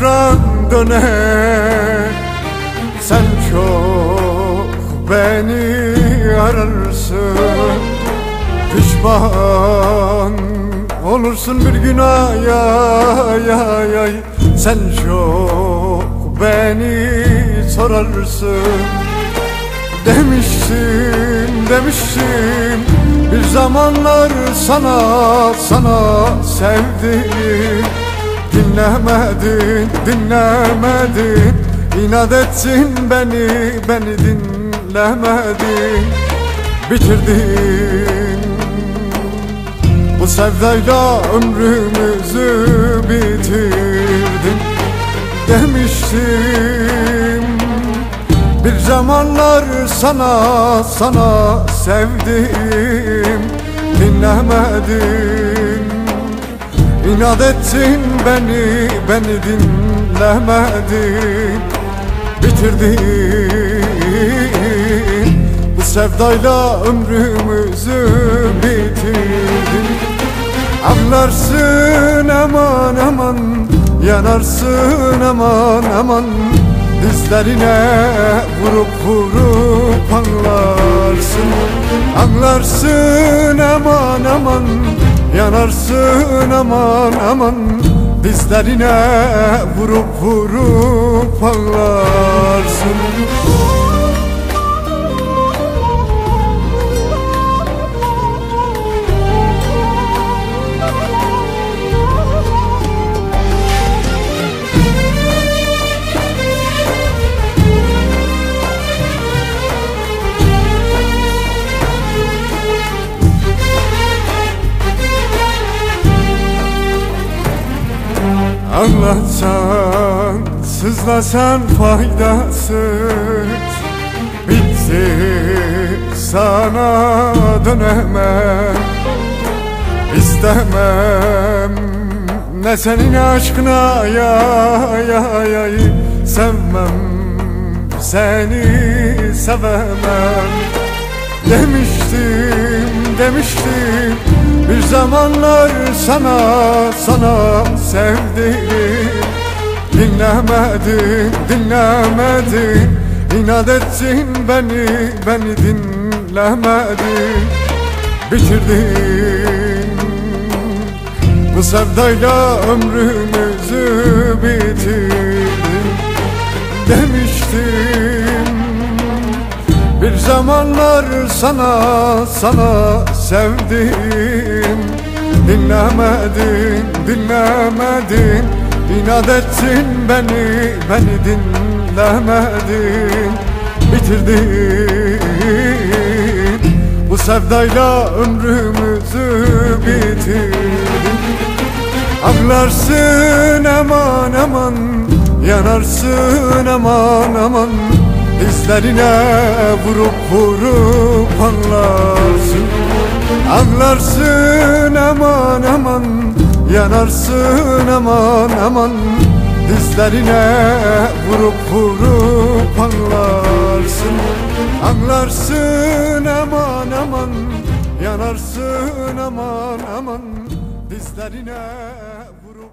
devran döner Sen çok beni ararsın. Pişman olursun bir gün ay ay ay ay Sen çok beni sorarsın. Demiştim demiştim bir zamanlar sana sana sevdim Dinlemedin dinlemedin. İnat ettin beni beni dinlemedin. Bitirdin. Bu sevdayla ömrümüzü bitirdin. Demiştim bir zamanlar sana sana sevdim. Dinlemedin İnat ettin beni beni dinlemedin. Bitirdin. Bu sevdayla ömrümüzü bitirdin. Ağlarsın aman aman Yanarsın aman aman. Dizlerine vurup vurup anlarsın. Anlarsın aman aman Yanarsın aman aman. Dizlerine vurup vurup anlarsın Anlatsan, sızlasan faydasız Bitti, sana dönemem. İstemem ne senin aşkına ya ya ya. Sevmem, seni sevemem. Demiştim, demiştim bir zamanlar sana, sana sevdim Dinlemedin, dinlemedin İnat ettin beni, beni dinlemedin Bitirdin Bu sevdayla ömrümüzü bitirdin Demiştim. bir zamanlar sana sana sevdim. Dinlemedin dinlemedin. İnat ettin beni beni dinlemedin. Bitirdin. Bu sevdayla ömrümüzü bitirdin. Ağlarsın aman aman Yanarsın aman aman Dizlerine vurup vurup anlarsın. Anlarsın aman aman Yanarsın aman aman. Dizlerine vurup vurup anlarsın. Anlarsın aman aman Yanarsın aman aman. Dizlerine vurup